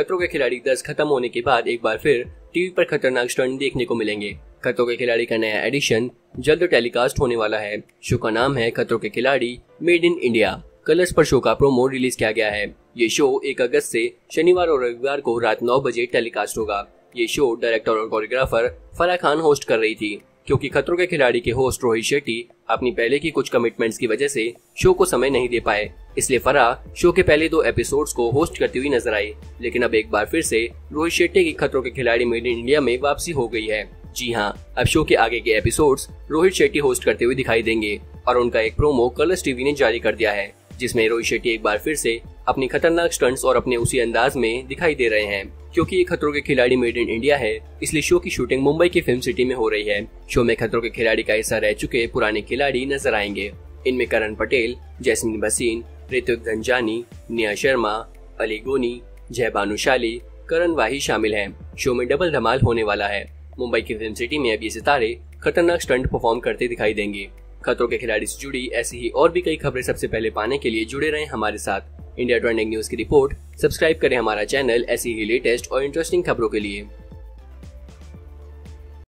खतरों के खिलाड़ी दस खत्म होने के बाद एक बार फिर टीवी पर खतरनाक स्टंट देखने को मिलेंगे। खतरों के खिलाड़ी का नया एडिशन जल्द टेलीकास्ट होने वाला है। शो का नाम है Khatron Ke Khiladi made in India Colors पर शो का प्रोमो रिलीज़ किया गया है। ये शो एक अगस्त से शनिवार और रविवार को रात नौ बजे टेलीकास्ट होगा। ये शो डायरेक्टर और कोरियोग्राफर फराह खान होस्ट कर रही थी। क्योंकि खतरों के खिलाड़ी के होस्ट रोहित शेट्टी अपनी पहले की कुछ कमिटमेंट्स की वजह से शो को समय नहीं दे पाए। इसलिए फराह शो के पहले दो एपिसोड्स को होस्ट करती हुई नज़र आई, लेकिन अब एक बार फिर से रोहित शेट्टी की खतरों के खिलाड़ी मेड इन इंडिया में वापसी हो गई है। जी हाँ अब शो के आगे के एपिसोड्स रोहित शेट्टी होस्ट करते हुए दिखाई देंगे, और उनका एक प्रोमो कलर्स टीवी ने जारी कर दिया है, जिसमें रोहित शेट्टी एक बार फिर से अपनी खतरनाक स्टंट्स और अपने उसी अंदाज में दिखाई दे रहे हैं। क्योंकि ये खतरों के खिलाड़ी मेड इन इंडिया है, इसलिए शो की शूटिंग मुंबई की फ़िल्म सिटी में हो रही है। शो में खतरों के खिलाड़ी का हिस्सा रह चुके पुराने खिलाड़ी नज़र आएँगे। इनमें करण पटेल, जैसमिन भसीन ऋतिक धनजानी निया शर्मा, अली गोनी जय भानुशाली करण वाही शामिल हैं। शो में डबल धमाल होने वाला है। मुंबई की फ़िल्म सिटी में अब ये सितारे खतरनाक स्टंट परफॉर्म करते दिखाई देंगे। खतरों के खिलाड़ी से जुड़ी ऐसी ही और भी कई खबरें सबसे पहले पाने के लिए जुड़े रहें हमारे साथ। इंडिया ट्रेंडिंग न्यूज़ की रिपोर्ट। सब्सक्राइब करें हमारा चैनल ऐसी ही लेटेस्ट और इंटरेस्टिंग खबरों के लिए।